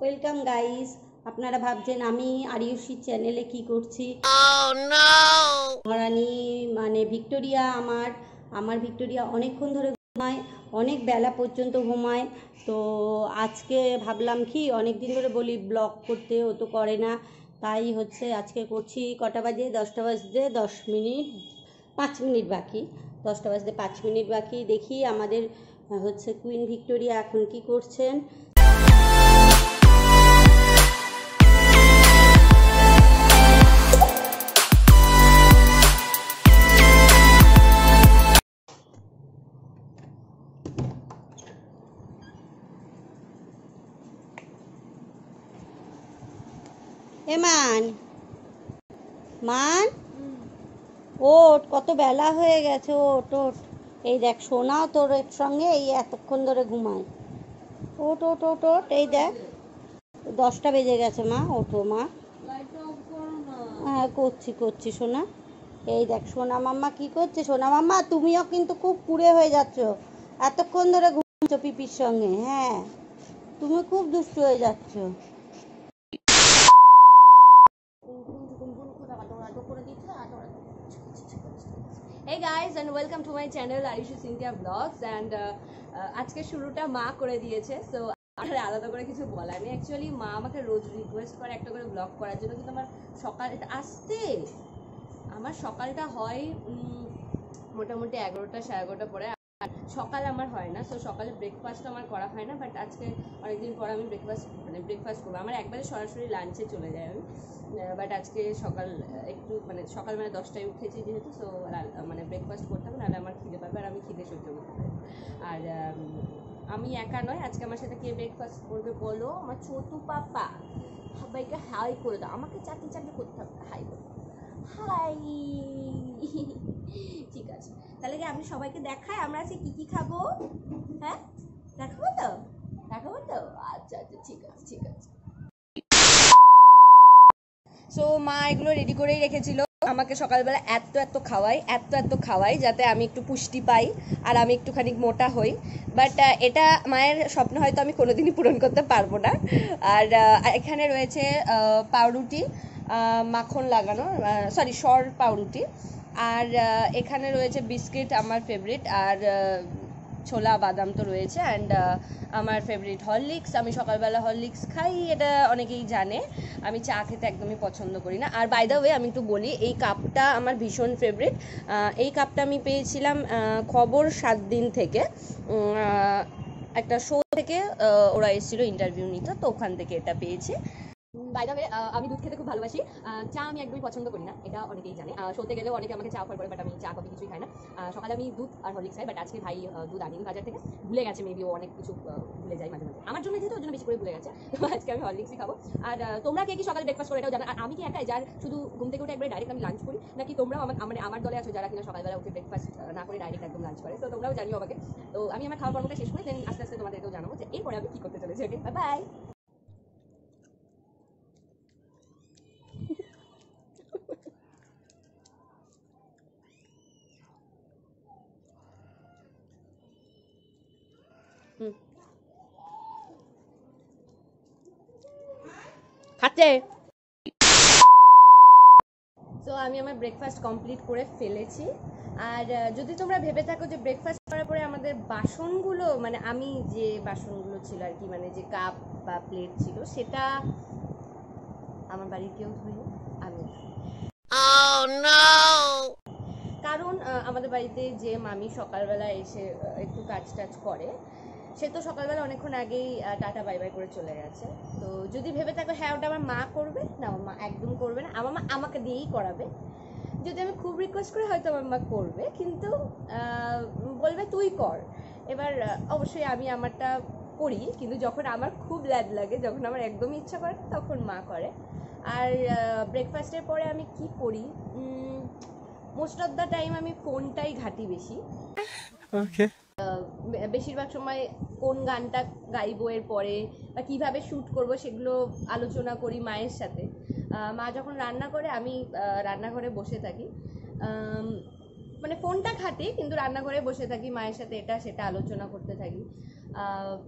Welcome guys আপনারা ভাবছেন আমি আরিয়সী চ্যানেলে কি করছি? মহারানী মানে ভিক্টোরিয়া আমার। আমার ভিক্টোরিয়া অনেকক্ষণ ধরে ঘুমায় অনেক বেলা পর্যন্ত ঘুমায়। তো আজকে ভাবলাম কি অনেক দিন ধরে বলি ব্লগ করতে ও তো করে না। তাই হচ্ছে আজকে করছি কটা বাজে? দশটা বাজতে দশ মিনিট পাঁচ মিনিট বাকি। দশটা বাজতে পাঁচ মিনিট বাকি। দেখি আমাদের হচ্ছে কুইন ভিক্টোরিয়া এখন কি করছেন। মান। মান? ওট, কত বেলা হয়ে গেছে, ওট ওট। এই দেখ সোনাও তোর সঙ্গে এই এতক্ষণ ধরে ঘুমায়। ওট ওট ওট ওট, এই দেখ। দশটা বেজে গেছে মা, ওঠো মা। হ্যাঁ করছি করছি, সোনা। এই দেখ, সোনা মাম্মা কি করছে? সোনা মাম্মা, তুমিও কিন্তু খুব কুড়ে হয়ে যাচ্ছ। এতক্ষণ ধরে ঘুমছো পিপির সঙ্গে হ্যাঁ। তুমি খুব দুষ্টু হয়ে যাচ্ছ। Hey guys welcome to my channel Vlogs. And uh, uh, আজকে শুরুটা মা করে দিয়েছে সো আমার আলাদা করে কিছু বলার নেই। অ্যাকচুয়ালি মা আমাকে রোজ রিকোয়েস্ট করে একটা করে ব্লগ করার জন্য কিন্তু আমার সকালটা আসতে আমার সকালটা হয় মোটামুটি এগারোটা সাড়ে এগারোটা পরে। আর সকাল আমার হয় না সো সকালে ব্রেকফাস্ট আমার করা হয় না বাট আজকে অনেকদিন পর আমি ব্রেকফাস্ট মানে ব্রেকফাস্ট করব। আমার একবারে সরাসরি লাঞ্চে চলে যায় আমি। বাট আজকে সকাল একটু মানে সকাল মানে দশটায় উঠেছি যেহেতু সো মানে ব্রেকফাস্ট করতে হবে, নাহলে আমার খিদে পাবে আর আমি খিদে সহ্য করতে পারি। আর আমি একা নয়, আজকে আমার সাথে কে ব্রেকফাস্ট করবে বলো? আমার ছোটু পাপা। সবাইকে হাই করে দাও। আমাকে চাকরি চাকরি করতে হবে। হাই করে হাই ঠিক আছে। তাহলে কি আমি সবাইকে দেখাই? আমরা আজকে কি কি খাব? হ্যাঁ? দেখাবো তো? দেখাবো তো? আচ্ছা আচ্ছা ঠিক আছে ঠিক আছে। সো মা এগুলো রেডি করেই রেখেছিল। আমাকে সকালবেলা এত এত খাওয়াই এত এত খাওয়াই যাতে আমি একটু পুষ্টি পাই আর আমি একটুখানি মোটা হই। বাট এটা মায়ের স্বপ্ন হয়তো আমি কোনোদিনই পূরণ করতে পারব না। আর এখানে রয়েছে পাউরুটি মাখন লাগানো সরি সর পাউরুটি। আর এখানে রয়েছে বিস্কিট আমার ফেভারিট আর ছোলা বাদাম তো রয়েছে অ্যান্ড আমার ফেভারিট হরলিক্স আমি সকালবেলা হরলিক্স খাই, এটা অনেকেই জানে। আমি চা খেতে একদমই পছন্দ করি না। আর বাই দ্য ওয়ে আমি একটু বলি, এই কাপটা আমার ভীষণ ফেভারিট এই কাপটা আমি পেয়েছিলাম খবর সাত দিন থেকে। একটা শো থেকে ওরা এসেছিল ইন্টারভিউ নিতে, তো ওখান থেকে এটা পেয়েছি। বাই দ্য ওয়ে আমি দুধ খেতে খুব ভালোবাসি। চা আমি একদমই পছন্দ করি না, এটা অনেকেই জানে। শোতে গেলেও অনেকে আমাকে চা অফার করে বাট আমি চা কফি কিছুই খাই না। সকালে আমি দুধ আর হরলিক্স খাই বাট আজকে ভাই দুধ আনিনি বাজার থেকে। ভুলে গেছে মেবি ও অনেক কিছু ভুলে যায় মাঝে মাঝে। আমার জন্য যেহেতু, ওর জন্য বেশি করে ভুলে গেছে। তো আজকে আমি হরলিক্সই খাব। আর তোমরা কে কি সকালে ব্রেকফাস্ট করে এটাও জানো। আর আমি কি একাই, যার শুধু ঘুম থেকে উঠে একবারে ডাইরেক্ট আমি লাঞ্চ করি, নাকি তোমরাও আমার মানে আমার দলে আছো যারা কিনা সকালবেলা উঠে ব্রেকফাস্ট না করে ডাইরেক্ট একদম লাঞ্চ করে। তো তোমরাও জানিও আমাকে। তো আমি আমার খাওয়ার পর্বটা শেষ করি দেন আস্তে আস্তে তোমাদেরকেও জানাব যে এরপরে আমি কি করতে চলেছি ওকে বাই খাচ্ছে সো আমি আমার ব্রেকফাস্ট কমপ্লিট করে ফেলেছি। আর যদি তোমরা ভেবে থাকো যে ব্রেকফাস্ট করার পরে আমাদের বাসনগুলো মানে আমি যে বাসনগুলো ছিল আর কি মানে যে কাপ বা প্লেট ছিল সেটা আমার বাড়ির কেউ ধুয়নি আমি ধুই। কারণ আমাদের বাড়িতে যে মামি সকালবেলা এসে একটু কাজ টাজ করে সে তো সকালবেলা অনেকক্ষণ আগেই টাটা বাই বাই করে চলে গেছে। তো যদি ভেবে থাকো হ্যাঁ ওটা আমার মা করবে। না, আমার মা একদম করবে না। আমার মা আমাকে দিয়েই করাবে। যদি আমি খুব রিকোয়েস্ট করি, হয়তো আমার মা করবে। কিন্তু বলবে তুই কর। এবার অবশ্যই আমি আমারটা করি। কিন্তু যখন আমার খুব ল্যাদ লাগে, যখন আমার একদমই ইচ্ছা করে তখন মা করে। আর ব্রেকফাস্টের পরে আমি কি করি? মোস্ট অফ দ্য টাইম আমি ফোনটাই ঘাঁটি বেশি। Okay. বেশিরভাগ সময় কোন গানটা গাইবো এর পরে বা কীভাবে শ্যুট করব সেগুলো আলোচনা করি মায়ের সাথে। মা যখন রান্না করে, আমি রান্নাঘরে বসে থাকি। মানে ফোনটা ঘাটে, কিন্তু রান্নাঘরে বসে থাকি মায়ের সাথে, এটা সেটা আলোচনা করতে থাকি।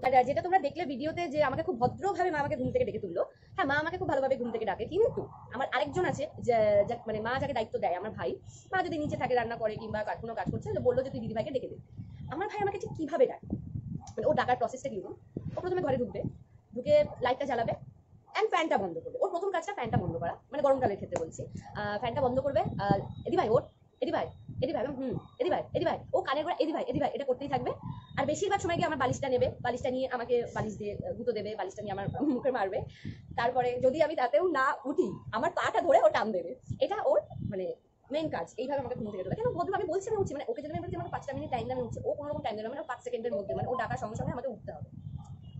আর যেটা তোমরা দেখলে ভিডিওতে যে আমাকে খুব ভদ্রভাবে মা আমাকে ঘুম থেকে ডেকে তুললো। হ্যাঁ মা আমাকে খুব ভালোভাবে ঘুম থেকে ডাকে, কিন্তু আমার আরেকজন আছে মানে মা যাকে দায়িত্ব দেয়, আমার ভাই, মা যদি নিচে থাকে, রান্না করে কিংবা কোনো কাজ করছে বলল যে, তুই দিদি ভাইকে ডেকে দে। আমার ভাই আমাকে ঠিক কীভাবে ডাকে? মানে ও ডাকার প্রসেসটা কীরকম? ও প্রথমে ঘরে ঢুকবে, ঢুকে লাইটটা জ্বালাবে অ্যান্ড ফ্যানটা বন্ধ করবে। ওর প্রথম কাজটা ফ্যানটা বন্ধ করা মানে গরমকালের ক্ষেত্রে বলছি। ফ্যানটা বন্ধ করবে এদি ভাই, ওর, এদি ভাই এদি ভাই, হুম, এদি ভাই এদি ভাই, ও কানের করে এদি ভাই এদি ভাই, এটা করতেই থাকবে। আর বেশিরভাগ সময় গিয়ে আমার বালিশটা নেবে? বালিশটা নিয়ে আমাকে বালিশ দিয়ে গুঁতো দেবে, বালিশটা নিয়ে আমার মুখে মারবে। তারপরে যদি আমি তাতেও না উঠি, আমার পাটা ধরে ও টান দেবে। এটা ওর মানে মেন কাজ, এইভাবে আমাকে ঘুম থেকে তোলা। কেন? আমি বলছি আমি উঠছি মানে ওকে যদি আমি বলছি, আমাকে পাঁচটা মিনিট টাইম দেবে উঠছে। ও কোনো রকম টাইম দেবে মানে পাঁচ সেকেন্ডের মধ্যে মানে ও ডাকার সঙ্গে সঙ্গে আমাকে উঠতে হবে।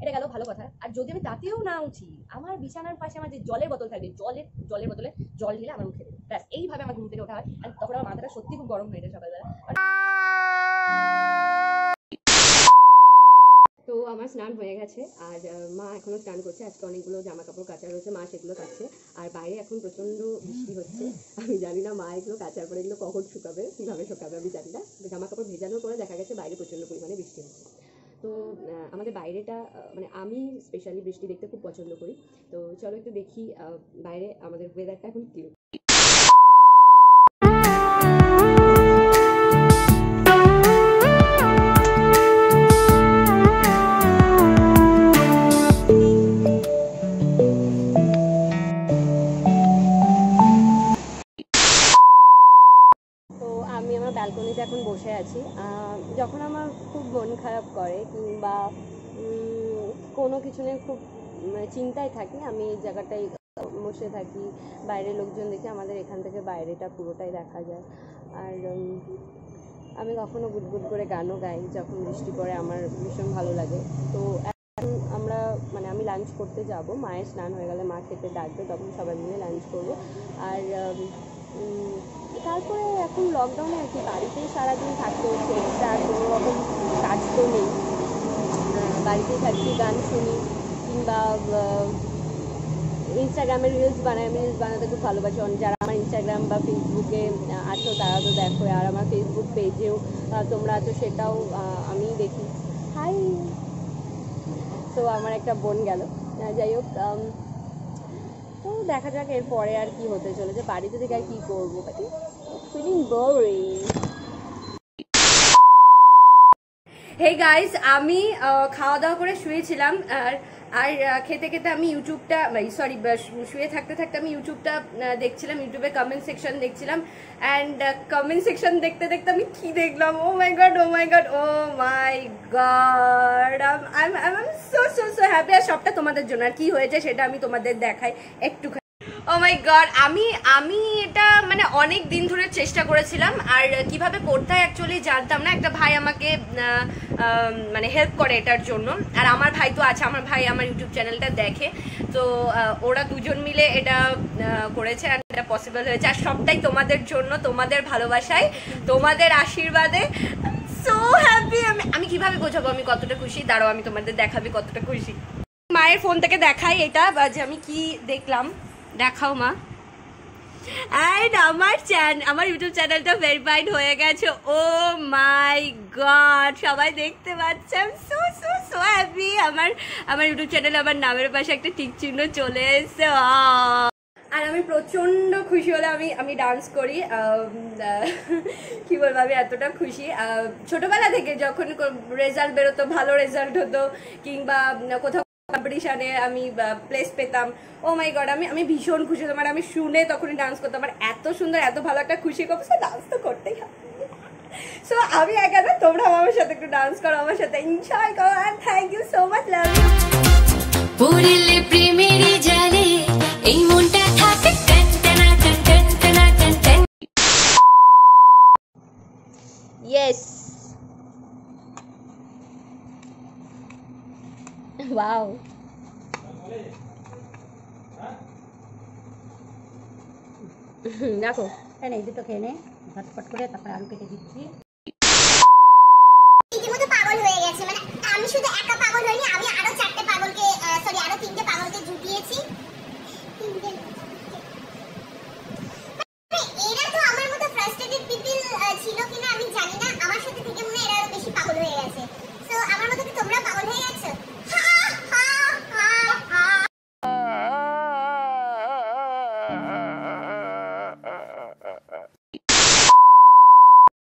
এটা গেল ভালো কথা। আর যদি আমি তাতেও না উঠি, আমার বিছানার পাশে আমার যে জলের বোতল থাকবে, জলের জলের বোতলে জল ঢেলে আমার উঠে দেবে। ব্যাস, এইভাবে আমার ঘুম থেকে ওঠা হয়। আর তখন আমার মাথাটা সত্যি খুব গরম হয়ে যায় সকালবেলা। আমার স্নান হয়ে গেছে, আর মা এখনও স্নান করছে। আজকে অনেকগুলো জামা কাপড় কাচা রয়েছে, মা সেগুলো কাচ্ছে। আর বাইরে এখন প্রচণ্ড বৃষ্টি হচ্ছে। আমি জানি না মা এগুলো কাচার পরে এগুলো কখন শুকাবে, কীভাবে শুকাবে, আমি জানি না। জামা কাপড় ভেজানোর পরে দেখা গেছে বাইরে প্রচণ্ড পরিমাণে বৃষ্টি হচ্ছে। তো আমাদের বাইরেটা মানে আমি স্পেশালি বৃষ্টি দেখতে খুব পছন্দ করি। তো চলো একটু দেখি বাইরে আমাদের ওয়েদারটা এখন কি যখন আমার খুব মন খারাপ করে কিংবা কোনো কিছু নিয়ে খুব চিন্তায় থাকি, আমি এই জায়গাটায় বসে থাকি, বাইরের লোকজন দেখে আমাদের এখান থেকে বাইরেটা পুরোটাই দেখা যায়। আর আমি কখনো গুটগুট করে গানও গাই যখন বৃষ্টি পড়ে, আমার ভীষণ ভালো লাগে। তো এখন আমরা মানে আমি লাঞ্চ করতে যাব, মায়ের স্নান হয়ে গেলে মা খেতে ডাকবে, তখন সবাই মিলে লাঞ্চ করব। আর তারপরে এখন লকডাউনে আর কি, বাড়িতেই সারাদিন থাকতে হচ্ছে আর কোনো রকম কাজ তো নেই। বাড়িতেই থাকি, গান শুনি, কিংবা ইনস্টাগ্রামে রিলস বানাই, আমি রিলস বানাতে খুব ভালোবাসি। যারা আমার ইনস্টাগ্রাম বা ফেসবুকে আছো, তারা তো দেখো, আর আমার ফেসবুক পেজেও তোমরা আছো, সেটাও আমিই দেখি। হাই তো আমার একটা বোন গেল। যাই হোক তো দেখা যাক এর পরে আর কি হতে চলেছে বাড়িতে থেকে আর কি করব ফিলিং হে গাইস আমি খাওয়া দাওয়া করে শুয়েছিলাম আর আর খেতে খেতে আমি ইউটিউবটা সরি শুয়ে থাকতে থাকতে আমি ইউটিউবটা দেখছিলাম, ইউটিউবে কমেন্ট সেকশন দেখছিলাম অ্যান্ড কমেন্ট সেকশন দেখতে দেখতে আমি কী দেখলাম? ও my god oh my god oh my god I am so so so happy আর সবটা তোমাদের জন্য। আর কী হয়েছে সেটা আমি তোমাদের দেখাই একটু ও মাই গড আমি আমি এটা মানে অনেক দিন ধরে চেষ্টা করেছিলাম, আর কীভাবে করতে হয় অ্যাকচুয়ালি জানতাম না। একটা ভাই আমাকে মানে হেল্প করে এটার জন্য। আর আমার ভাই তো আছে, আমার ভাই আমার ইউটিউব চ্যানেলটা দেখে। তো ওরা দুজন মিলে এটা করেছে আর এটা পসিবল হয়েছে। আর সবটাই তোমাদের জন্য, তোমাদের ভালোবাসায়, তোমাদের আশীর্বাদে। সো হ্যাপি আমি আমি কীভাবে বোঝাবো? আমি কতটা খুশি? দাঁড়াও, আমি তোমাদের দেখাবি কতটা খুশি। মায়ের ফোন থেকে দেখাই এটা, যে আমি কি দেখলাম। দেখাও, মা। অ্যান্ড আমার চ্যানেল আমার ইউটিউব চ্যানেলটা ভেরিফাইড হয়ে গেছে। ও মাই গড সবাই দেখতে পাচ্ছে। সো সো সো হ্যাপি আমার আমার ইউটিউব চ্যানেলে আমার নামের পাশে একটা টিক চিহ্ন চলে এসছে। আর আমি প্রচণ্ড খুশি হলে আমি আমি ডান্স করি। কি বলব, আমি এতটা খুশি। ছোটবেলা থেকে যখন রেজাল্ট বেরোতো, ভালো রেজাল্ট হতো, কিংবা কোথাও কম্পিটিশনে আমি প্লেস পেতাম। ও মাই গড আমি আমি ভীষণ খুশি হতাম। আর আমি শুনে তখনই ডান্স করতাম। আর এত সুন্দর, এত ভালো একটা খুশি করব সে ডান্স তো করতেই সো আমি একা না, তোমরা আমার সাথে একটু ডান্স করো, আমার সাথে এনজয় করো। আর thank you so much love you পড়লে প্রেমেরই জালে এই মনটা দেখো তাই না, এই দুটো খেয়ে নে, ঝটপট করে, তারপরে আলু কেটে দিচ্ছি। ইতিমধ্যে পাগল হয়ে গেছে মানে আমি শুধু একা পাগল হইনি, আমি আরও চারটে পাগলকে সরি আরও তিনটে পাগলকে জুটিয়েছি। তিনটে।